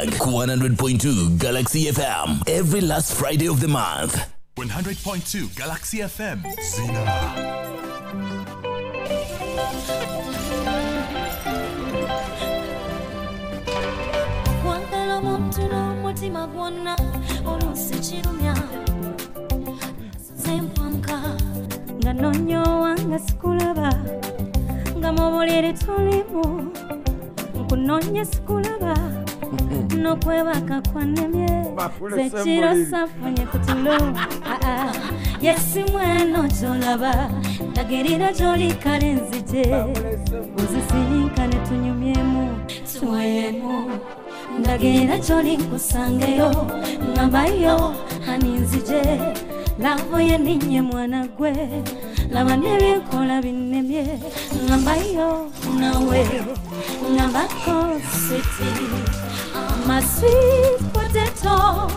Throwback 100.2 Galaxy FM every last Friday of the month. 100.2 Galaxy FM. Zina. kwagala omuntu n'omutima gwonna oluusi kirumya zempwanka nga nonyowa nga sikulaba nga mu tulimu nkunoonya sikulaba nokwebaka kwanemye zekiro safunye kutulo yesi mweno jolaba ndagerira jolikale nzije uzisirinkane tunyumyemu tuwayemu ndagera gyolinkusangeyo ngambayo haninzije lavoye ninye mwana gwe laba nebyenkola binnemye ngambayo nawe ngambako siti my sweet potato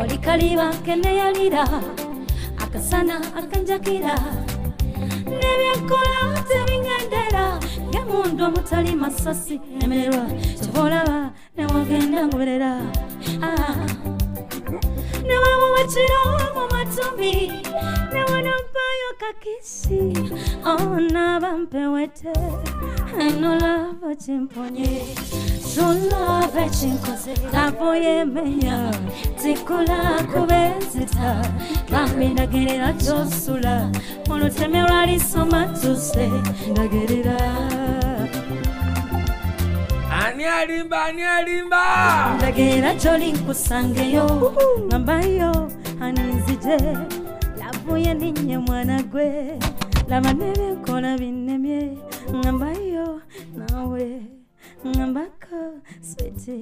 olikaliba keneyalira akasana akanjakira. Nebyenkola tebingendera ngemundu omutali masasi nemererwa kyobaolaba newagenda ngoberera Ah. newamuwekiro mu matumi newanompayo kakisi onaba mpewete enolava kimponye tulove chinkoze lapho yemenya tikula kubezita bambi ndagerera josula muluteme lwalisoma tuse ndagerera. Ani alimba ani alimba? Ndagerera joli nkusangeyo ngambayo aninzije lapho yeninye mwana gwe lamanebe kona binemye ngambayo nawe ngambako swete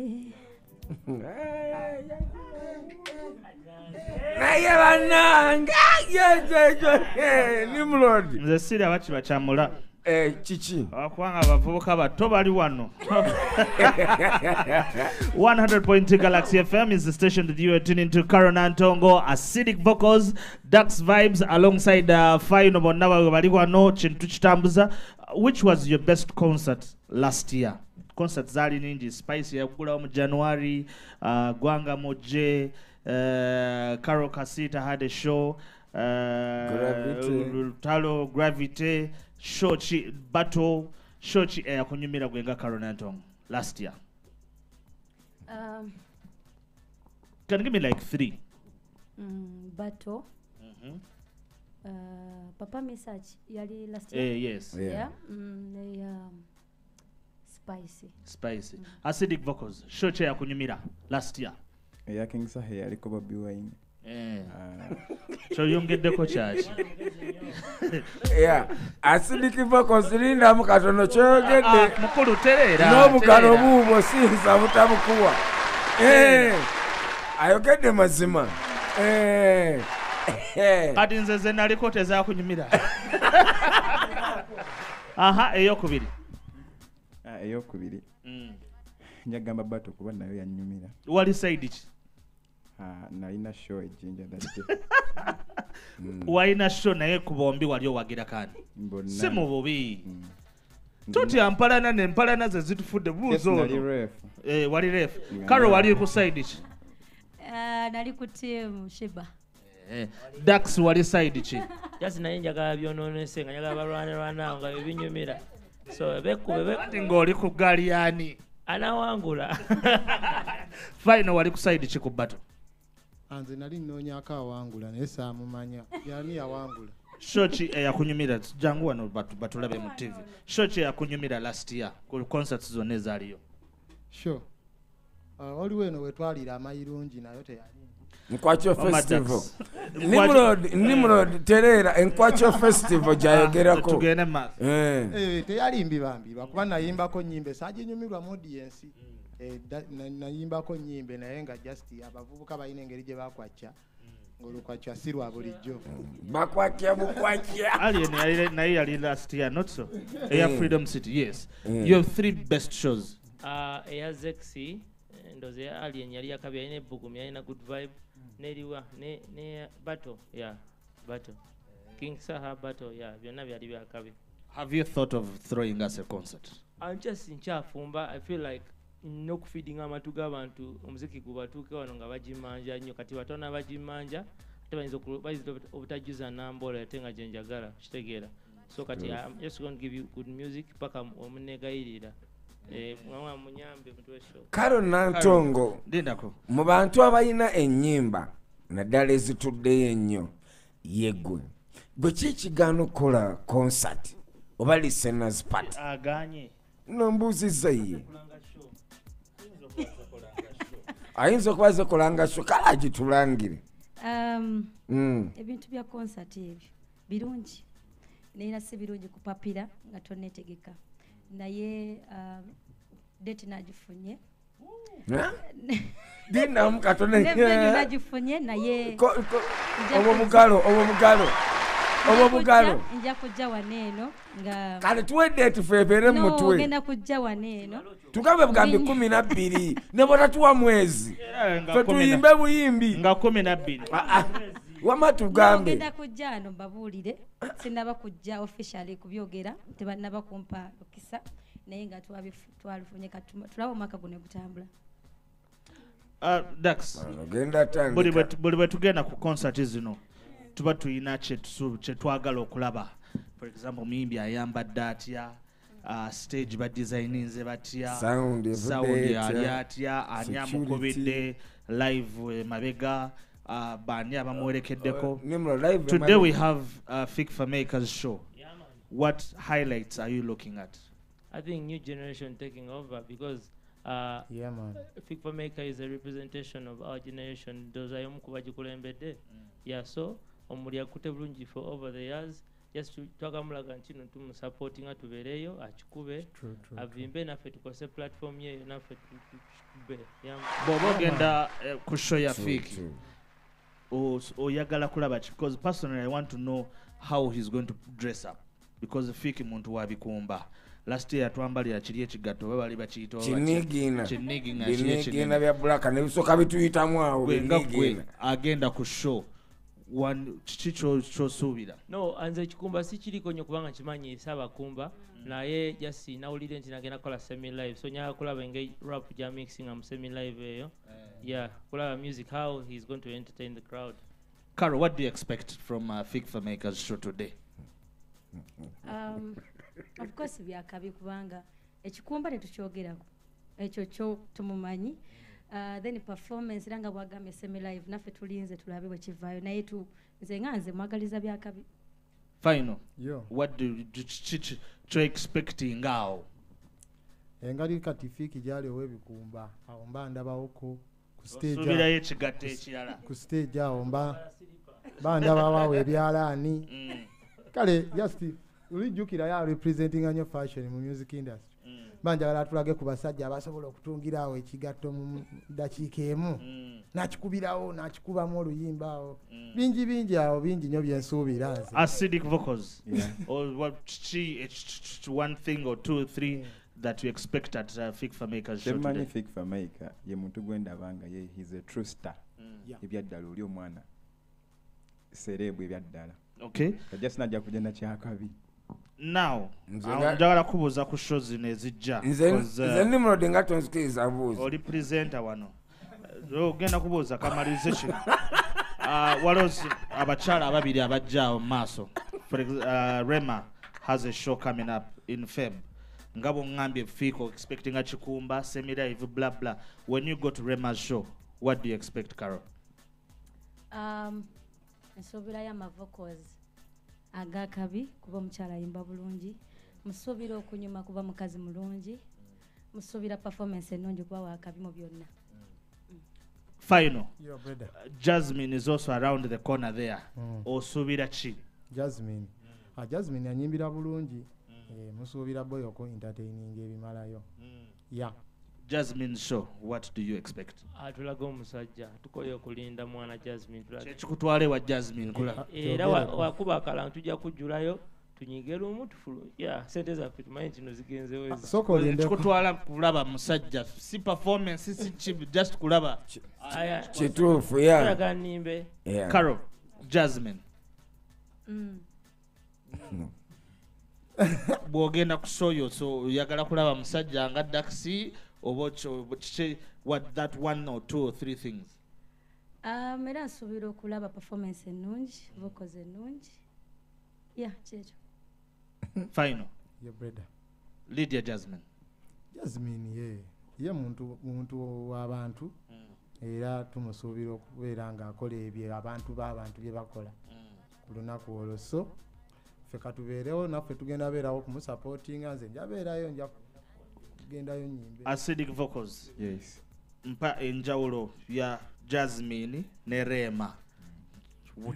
naye nimrod nze sirya bakiba kyamula kiki kubanga abavubuka bato bali wano 100.2 Galaxy FM is the station that you are tuning to. karona Antongo, acidic vocals, dax vibes alongside uh, Fino bonna bawe bali wano kintu kitambuza. Uh, Which was your best concert last year? Concert zali ningi Spice yakugulawo mu January, uh, Gwanga Moje, uh, Carol Kasita had a show. Uh, Gravity. Lutalo Gravity, Shochi Battle, Shochi eyakunyumira gwenga Karen nantong last year. um, Can you give me like three? mm, battle mm -hmm. uh, papa message yali last Eh, year yes. Yeah. yeah? mm, ne, um, spicy Spicy. Acidic vocals. Shoche ya kunyumira last year. eya king sahe yaliko bobi wine Eh. Ah, So yongeddeko kyaki? ya asidiki vocals lindamu katono Ah, kyoyogedde mukulu tereera. n'obugalo tereera. buubwo siyinza butabukuwa Eh, ayogedde mazima Eh, eh. Kati nze ze naliko tezakunyumira. Aha, eyokubiri. Eyokubiri Mm. njagamba bato kuba nayo yanyumira Wali side ki? Ah, nalina show ejjinja dadde Walina show naye ku bombi wali owagira mbonna Si mu bubi. Mm. Tutya mpalana ne mpalana ze zitufudde nali ono. ref Eh, wali ref. Nga Karo nali- wali ku side ki? uh, nali ku timu shiba Eh, Dax wali side ki? jasi naye njagala byonoonese nga njagala balwanirwanawo nga bebinyumira so bekube be- Kati ng'oli ku galiyani. anawangula. Final wali ku side ki ku battle? nze nali nnoonyako awangula naye saamumanya. Yani yawangula. Shoki eyakunyumira jangu wano batu- batulabe mu tv shoki eyakunyumira last year ku concerts zonna ezaaliyo. Sure. Uh, waliwo eno wetwalira amayirungi nayo teyali nkwakyo Mama festival. Nimrod tereera enkwakyo festival gyayogerako maaso. Eh. Eh, teyali mbibambibwa kuba nayimbako nyimbe saginyumirwa mu Eh, na- nayimbako nyimbe naye nga just abavubuka balina engeri gye bakwacya ng'olukwacya si lwa bulijjo. Bakwakya bukwakya. Naye yali last year not so. Eya Mm. freedom city yes. Mm. your three best shows. Ah, eya zexi ndoze ya alien yali yakabi yalina ebbugumi yalina good vibe neriwa ne ne bato ya bato king saha bato ya byonna byali byakabi have you thought of throwing us a concert? I'm just nkyafumba i feel like n'okufeedinga amatu g'abantu omuziki gubatuuke wano nga bagimanja nnyo. Kati batono abagimanja ate bayinza bayinza obut- obutajuza nambola ate nga gyenjagala kitegeera. So kati I'm just going to give you good music paka omunegayirira Eh, karo nantongo mu bantu abalina ennyimba naddala ezituddeyo ennyo yeggwe gwe ki ekigaana okukola concert oba listeners party? Aganye nombuuziza ye. Ayinza okuba zekolanga sho kale agitulangire. Um, Mm. ebintu bya concert ebyo birungi. Naye era si birungi kupapira nga tonetegeka naye um, date nagifunye. Eh? dinamu katone. Ne venue nagifunye naye obwo bugalo obwo bugalo obwo kujja- nja kujja waneeno nga kale tuwedde eti feebeere mu No, mutwe ogenda kujja waneeno tugambe bugambi kumi na bbiri ne bwetatuwa mwezi. Nga fe tuyimbe buyimbi. nga kumi nabbiri Ah, ah. Wama tugambe. ogenda kujja ano mbabuulire. Sinaba kujja officially kubyogera. Tebanaba kumpa lukisa. Naye nga katuma- tulaba omwaka guno gutambula. Uh, buli bwe tugenda ku concert zino tuba tulina kyetwagala okulaba. For example muyimbi ayambadde atya uh, stage badesigninze batya Sound evudde sound etya, ali atya ani amukubidde live emabega uh, bani abamuwerekeddeko today we have uh, fikfa makers show yeah, what highlights are you looking at i think new generation taking over because uh, Yeah, man. Figma Maker is a representation of our generation ndowooza y'omu ku bagikulembedde yeah so omuli akute bulungi for over the years just to twakamulaga nti no tumusupportinga tubeereyo akikube True, true, avimbe naffe tukose platform yeeyo naffe tu- tu- tukikube yeah. bw'oba ogenda eh, ku show ya True, fiki true. os- oyagala kulaba ki? Because personally i want to know how he's going to dress up. Because fiki muntu wabikumba. Last year yatwambalira kiri ekigatto oba bali bakiyita kinigina. Bya bulaka nebisooka bituyitamu awo agenda ku show kiki kyo- kyosuubira no nze ekikumba si kiriko nnyo kubanga kimanyiisa abakumba naye just nawulire nti nagenda kukola semi live so nyaga kulaba engeri rap gya mixing mu semi live eyo yeah kulaba music how he's going to entertain the crowd. Caro what do you expect from uh, Figfa Makers show today? Um, of course byakabi kubanga. Ekikumba tetukyogerako ekyo kyo tumumanyi Uh, then performance era nga bwagambye semi live naffe tulinze tulabe bwe kivaayo naye tu nze nga nze mwagaliza byakabi Final, Yo. what do you kyo expecting awo? engali kati fiiki gyali ow'ebikumba awo mba ndabawoko ku stage awo- Osuubirayo ekigatto ekirala. ku stage awo mba mba ndabawo awo ebyalaani Mm, kale just olijjukirayo arepresentinga nnyo fashion mu music industry mm, mba njagala tulage ku basajja abasobola okutungira awo ekigatto mu dakiika emu. Mm, nakikubirawo nakikubamu oluyimba awo. Mm. bingi bingi awo bingi nnyo byensuubira nze. Acidic vocals. One thing or two three that you expect at uh, Figfa Makers show today? Magnific Famaica ye muntu gwendaba nga ye he's a true star. Ebyaddala oli omwana serebu ebyaddala. Okay. kajja sinajja kujja nakyakabi Now, njagala kubuuza ku show zino ezijja. nze nimrod nga tonsikiriza buuzi oli presenter wano. Eh, ogenda kubuuza kamalirize kino Ah, waliwo abakyala ababiri abajja awo mu maaso. Uh, rema has a show coming up in feb. Nga bwoŋŋambye fiiko expectinga kikumba semilive bla bla. When you go to rema's show what do you expect carol? Um, nsuubirayo amavocals agakabi kuba omukyala ayimba bulungi musuubira okunyuma kuba mukazi mulungi musuubira performance ennungi kuba wakabi mu byonna. Final. Yo, brother. jasmine is also around the corner there. Mm. osuubira ki? Jasmine. Ah, jasmine anyimbira bulungi. Eh, musuubira boyo ku entertaining ebimalayo. Ya jasmine show what do you expect? Atulaga omusajja tukoye okulinda mwana jasmine tulage kyekikutwala ewa jasmine kula. Era wa- wakuba akalangu tujja kujjulayo tunyige lumu tufulu ya sente zaffe tumanyi nti no zigenzewo ezi sooka olindeko kikutwala kulaba musajja si performance si ki just kulaba. Aya kituufu ya tulaga nimbe carol jasmine. Mm. bw'ogenda ku show yo so oyagala kulaba musajja nga daxi oba kiki what that one or two or three things? Um, era nsuubira okulaba performance ennungi vocals ennungi. Ya kyekyo final. Ye breda lydia jasmine. Jasmine ye. Ye muntu muntu w'abantu era tumusuubira okubeera ng'akola ebyo abantu b'abantu bye bakola. Ku lunaku olwo. So ffe katubeerewo naffe tugenda beerawo kumusapootinga nze njabeerayo nja kugendayo nyimbe acidic vocals. Yes. Mpa enjawulo ya jasmine ne rema.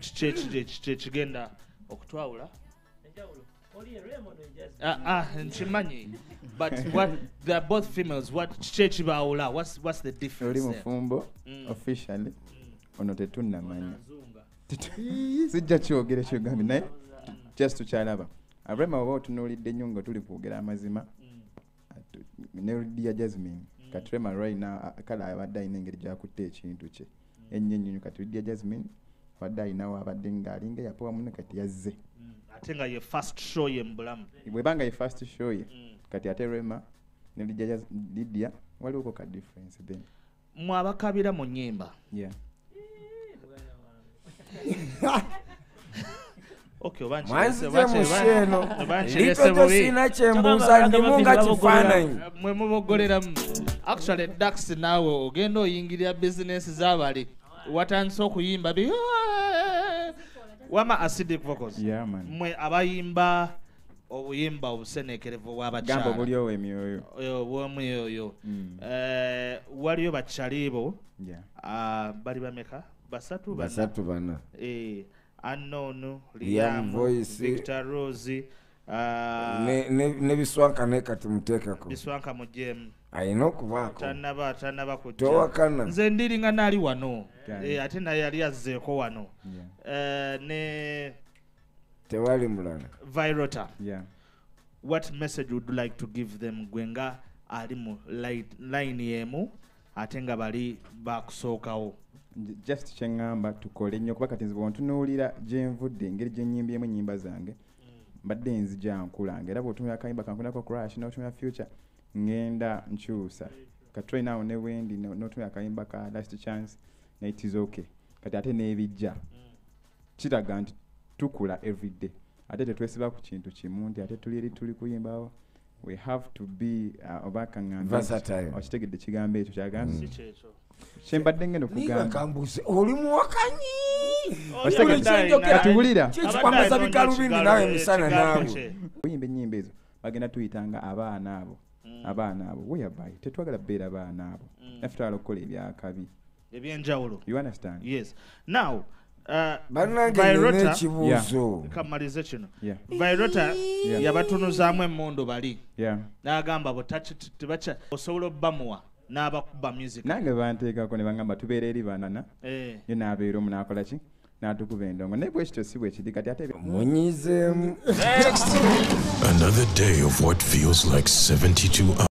Kiki ekiri- kiki ekigenda okutwawula? Ah, ah, nkimanyi. But what they are both females. What kiki ekibaawula what's, what's the oli difference there? mufumbo Mm. officially. Ono tetunnamanya sijja kyogera kyogambye naye. Just tukyalaba abraham oba otunuulidde nnyo nga tuli kwogera amazima atu- ne lydia jasmine. Kati rema right now a- kale abadde alina engeri gyakutta ekintu kye. Ennyo ennyonyo kati lydia jasmine abadde alinawo abadde ng'alinga yapowa muno kati yazze. Ate nga ye first show ye mu bulamu. Bwebanga ye first show ye kati ate rema ne lydia waliwoko ka difference then? Mwe abakabira mu nnyimba. Yeah oba musi nkirese- eno bubi. kyosina kyembuuza ndimu nga kifaananyi mwe mubogoleramu actually dax naawe ogenda oyingirira bizinesi z'abali. Watandise okuyimba bi wama acidic vocals. Mwe abayimba obuyimba gamba buli bw'abakyala owo emyoyo oyo bwomwoyo Mm. Eh, waliyo bakyalibo yeah. Ah, bali bameka? Basatu bana? Unknown Liam Voice. victor rose ah, Ne- ne- ne biswanka ne kati muteekako biswanka mujemu alina okubaako tanaba tanaba kujja nze ndiringa naali wano. Eh, ate naye yali azzeeko wano. Eh, ne tewali mulala. Virota yeah. What message would you like to give them? Gwe nga ali mu light- line emu ate nga bali bakusookawo just kyeŋŋamba tukole nnyo kuba kati nze bwontunuulira gye nvudde engeri gye nnyimbyemu ennyimba zange mbadde nzija nkulanga. Era bw'otumira akayimba kankunako crash n'otumira future ngenda nkyusa. Now ne wendi no- n'otumira akayimba ka last chance ne it is okay. Kati ate n'ebijja kiraga nti tukula everyday ate tetwesiba ku kintu kimu nti ate tuli eri tuli kuyimbawo. We have to be uh, oba kaŋŋambe Versatile. okitegedde ekigambo ekyo kyekyo kyembadde ngenda niga okugamba kambuuse oli muwakanyi Okitegedde- kyenjogera kati wulira. kyekikwambaza bikalubindi nawe emisana naawe oyimba ennyimba ezo bagenda tuyitanga abaana abo. Abaana abo whereby tetwagala beera baana abo. Naffe twagala okukola ebyakabi ebyenjawulo. You understand? Yes. Now uh, bannange nina ekibuuzo. Kamalize kino. Virota Yeah. yabatunuzaamu emmundu bali. Yeah. N'agamba bo tachi- t- tebacha osobola obbamuwa n'abakuba music. Nange banteekako ne bangamba tubeera eri banana. Eh. ye n'abeera omu n'akola ki? N'atukuba endongo. Naye bwe kityo si bwe kiri kati ate munyizeemu Another day of what feels like 72 hours.